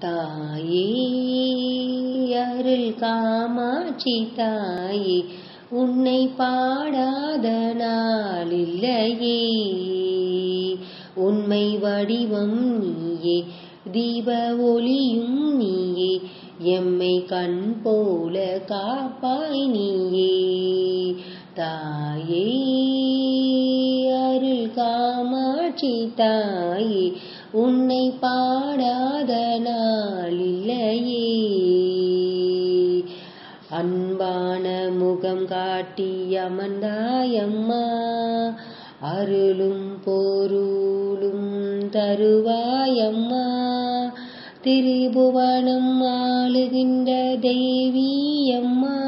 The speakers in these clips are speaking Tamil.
தாயே அருள் காமாட்சி தாயே உன்னை பாடாத நாளில்லையே உண்மை வடிவம் நீயே தீப ஒளியும் நீயே எம்மை கண் போல காப்பாய் நீயே. தாயே அருள் காமாட்சி தாயே உன்னை பாடாத அன்பான முகம் காட்டி அமர்ந்தாயம்மா. அருளும் பொருளும் தருவாயம்மா. திரிபுவனம் ஆளுகின்ற தெய்வியம்மா.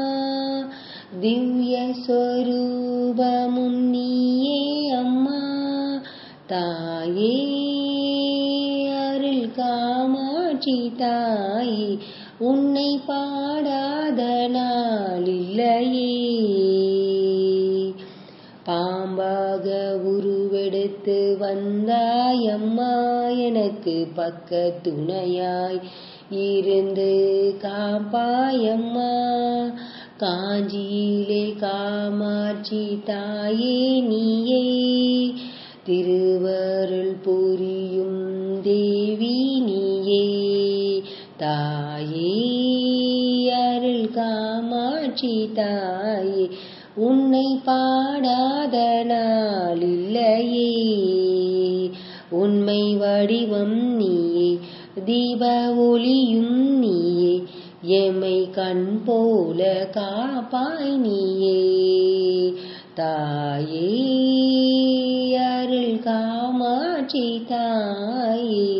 திவ்ய ஸ்வரூபமும் நீயே அம்மா. தாயே அருள் காமாட்சி தாயே. உன்னை பாடாத பாம்பாக உருவெடுத்து வந்தாயம்மா எனக்கு பக்க துணையாய் இருந்து காப்பாயம்மா காஞ்சியிலே காமாட்சி தாயே நீயே. திருவருள் புரியும் தேவி நீயே. தாயே அருள் காமாட்சி தாயே. உன்னை பாடாத நாள் இல்லையே உண்மை வடிவம் நீயே தீப ஒளியும் நீயே எமை கண் போல காப்பாய் நீயே. தாயே அருள் காமாட்சி தாயே.